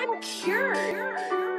I'm cured.